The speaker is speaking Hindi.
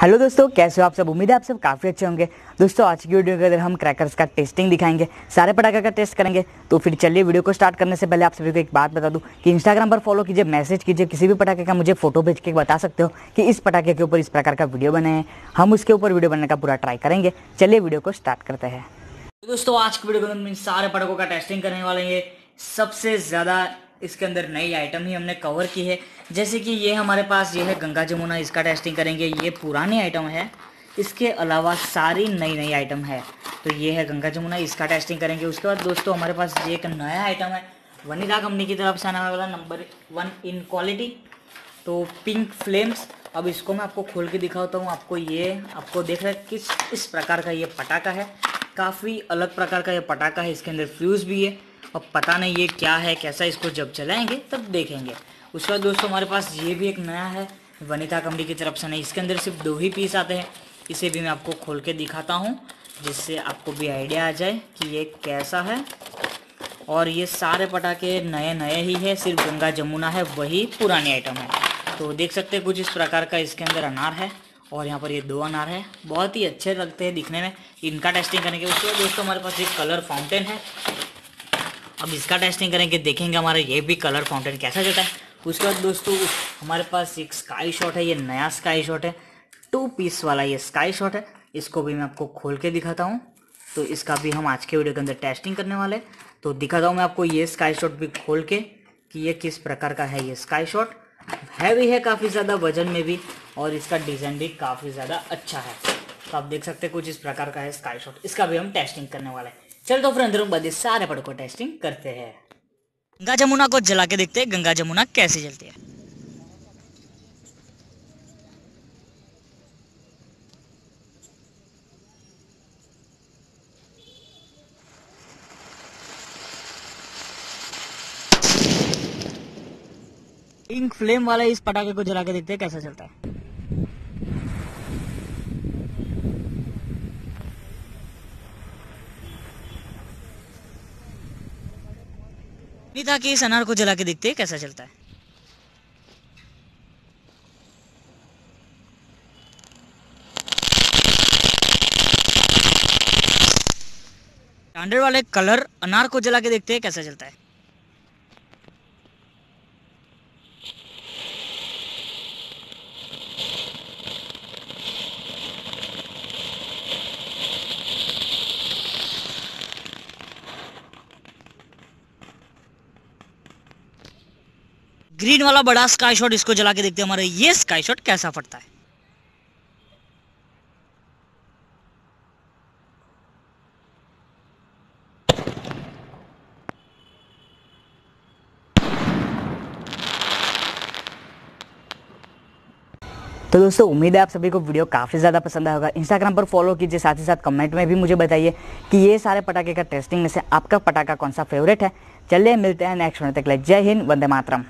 हेलो दोस्तों, कैसे हो आप सब? उम्मीद है आप सब काफ़ी अच्छे होंगे। दोस्तों, आज की वीडियो के अंदर हम क्रैकर्स का टेस्टिंग दिखाएँगे, सारे पटाखे का टेस्ट करेंगे तो फिर चलिए वीडियो को स्टार्ट करने से पहले आप सभी को एक बात बता दूँ कि इंस्टाग्राम पर फॉलो कीजिए मैसेज कीजिए, किसी भी पटाखे का मुझे फ़ोटो भेज के बता सकते हो कि इस पटाखे के ऊपर इस प्रकार का वीडियो बने हैं। हम उसके ऊपर वीडियो बनने का पूरा ट्राई करेंगे। चलिए वीडियो को स्टार्ट करते हैं। दोस्तों, आज की वीडियो के अंदर सारे पटाखों का टेस्टिंग करने वाले हैं। सबसे ज़्यादा इसके अंदर नई आइटम ही हमने कवर की है। जैसे कि ये हमारे पास ये है गंगा जमुना, इसका टेस्टिंग करेंगे। ये पुरानी आइटम है। इसके अलावा सारी नई नई आइटम है। तो ये है गंगा जमुना, इसका टेस्टिंग करेंगे। उसके बाद दोस्तों, हमारे पास ये एक नया आइटम है। वनीला कंपनी की तरफ़ से आने वाला नंबर वन इन क्वालिटी तो पिंक फ्लेम्स अब इसको मैं आपको खोल के दिखाता हूँ। आपको ये, आपको देख रहे किस, इस प्रकार का ये पटाखा है। काफ़ी अलग प्रकार का ये पटाखा है, इसके अंदर फ्यूज़ भी है और पता नहीं ये क्या है, कैसा इसको जब चलाएँगे तब देखेंगे। उसके बाद दोस्तों हमारे पास ये भी एक नया है, वनिता कंपनी की तरफ़ से नहीं, इसके अंदर सिर्फ़ दो ही पीस आते हैं। इसे भी मैं आपको खोल के दिखाता हूँ, जिससे आपको भी आइडिया आ जाए कि ये कैसा है। और ये सारे पटाखे नए नए ही है, सिर्फ़ गंगा जमुना है, वही पुरानी आइटम है। तो देख सकते हैं कुछ इस प्रकार का इसके अंदर अनार है। और यहाँ पर ये दो अनार है। बहुत ही अच्छे लगते हैं दिखने में। इनका टेस्टिंग करने के उसके बाद दोस्तों हमारे पास एक कलर फाउंटेन है। अब इसका टेस्टिंग करेंगे, देखेंगे हमारा ये भी कलर फाउंटेन कैसा चलता है। उसके बाद दोस्तों, हमारे पास एक स्काई शॉट है, ये नया स्काई शॉट है। टू पीस वाला ये स्काई शॉट है। इसको भी मैं आपको खोल के दिखाता हूँ। तो इसका भी हम आज के वीडियो के अंदर टेस्टिंग करने वाले तो दिखाता हूँ मैं आपको ये स्काई शॉट भी खोल के कि ये किस प्रकार का है ये स्काई शॉट हैवी है काफ़ी ज़्यादा, वज़न में भी। और इसका डिज़ाइन भी काफ़ी ज़्यादा अच्छा है। तो आप देख सकते हैं कुछ इस प्रकार का है स्काई शॉट इसका भी हम टेस्टिंग करने वाले हैं। चल तो फिर अंदर बदे सारे पड़ को टेस्टिंग करते हैं। गंगा जमुना को जला के देखते हैं, गंगा जमुना कैसे जलती है। इंक फ्लेम वाले इस पटाखे को जला के देखते हैं कैसा चलता है। नहीं था कि इस अनार को जला के देखते हैं कैसा चलता है। स्टैंडर्ड वाले कलर अनार को जला के देखते हैं कैसा चलता है। ग्रीन वाला बड़ा स्काई शॉट इसको जला के देखते हैं हमारे। ये स्काई शॉट कैसा फटता है? तो दोस्तों, उम्मीद है आप सभी को वीडियो काफ़ी ज़्यादा पसंद आया होगा। इंस्टाग्राम पर फॉलो कीजिए, साथ ही साथ कमेंट में भी मुझे बताइए कि ये सारे पटाखे का टेस्टिंग में से आपका पटाखा कौन सा फेवरेट है। चलिए मिलते हैं नेक्स्ट वीडियो तक जय हिंद, वंदे मातरम।